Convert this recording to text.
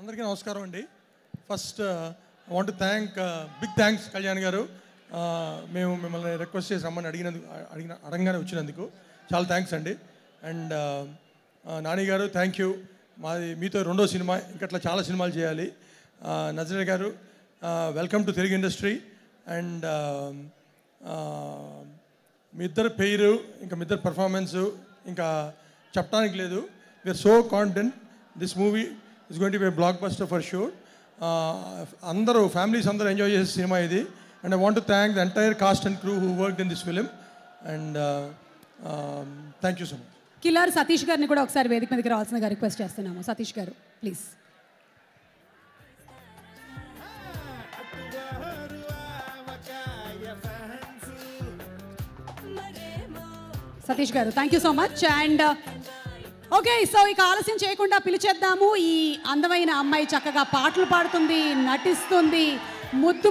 అందరికీ నమస్కారం అండి. First want thank big thanks Kalyan garu. Uh, మేము మిమ్మల్ని రిక్వెస్ట్ చేసి రమ్మని అడిగినందుకు అడిగిన అడగగానే వచ్చినందుకు. చాలా థ్యాంక్స్ అండి. అండ్ uh, uh, నాని గారు థ్యాంక్ యూ మాది మీతో రెండో సినిమా ఇంకట్లా చాలా సినిమాలు చేయాలి. Nazare garu welcome to Telugu industry and మీ ఇద్దరు పేరు ఇంకా మీ ఇద్దరు పర్ఫార్మెన్సు ఇంకా చెప్పడానికి లేదు. We are so confident this movie it's going to be blockbuster for sure అందరూ ఫ్యామిలీస్ అందరూ ఎంజాయ్ చేసే సినిమా ఇది. And I want to thank the entire cast and crew who work in this film and thank you so much Kilar Satish గారిని కూడా ఒకసారి వేదిక మీదకి రావాల్సిన రిక్వెస్ట్ చేస్తున్నాము. Satish garu please Satish garu thank you so much and okay so ఇక ఆలస్యం చేయకుండా పిలిచేద్దాము. ఈ అందమైన అమ్మాయి చక్కగా పాటలు పాడుతుంది నటిస్తుంది. ముద్దు